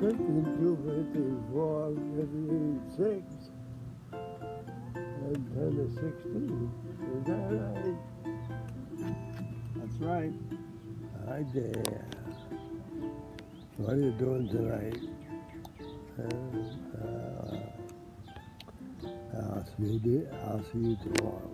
54, 56, and 10 to 16. Is that right? That's right. Hi there. What are you doing tonight? Uh, uh, I'll, see you, I'll see you tomorrow.